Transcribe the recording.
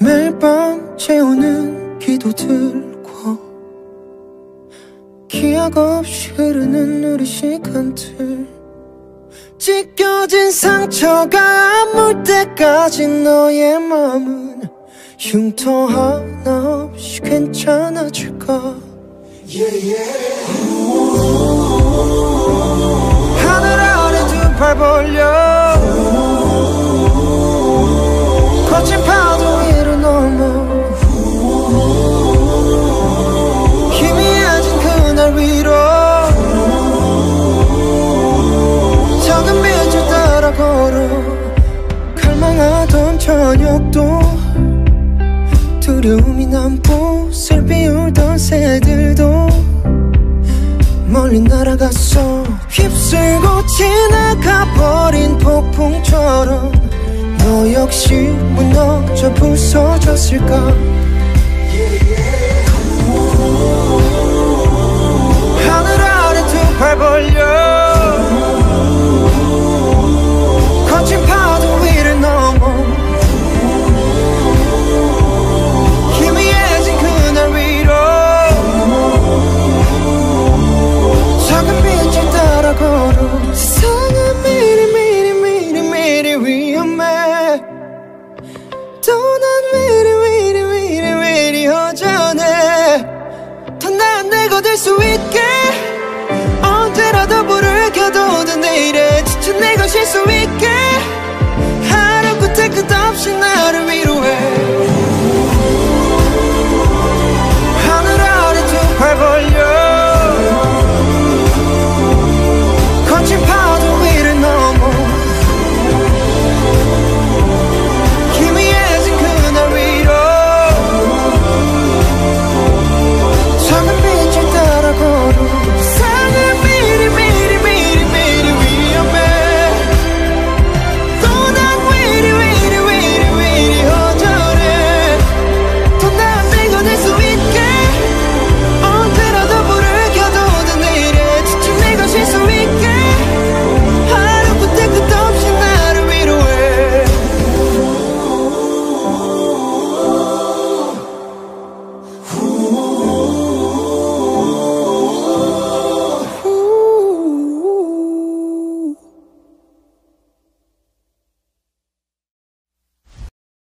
매일 밤 재우는 기도 들고 기약 없이 흐르는 우리 시간들. 찢겨진 상처가 아물 때까지 너의 마음은 흉터 하나 없이 괜찮아질까? 하늘 아래 두 팔 벌려. 거친 파도 위로 넘어. 희미해진 그날 위로. 작은 빛을 따라 걸어. 갈망하던 저녁도 두려움이 남고 슬피 울던 새들도 멀리 날아갔어 휩쓸고 지나가버린 폭풍처럼 너 역시 무너져 부서졌을까 수 있게. 언제라도 불을 켜도 든 내일에 지친 내가 쉴 수 있게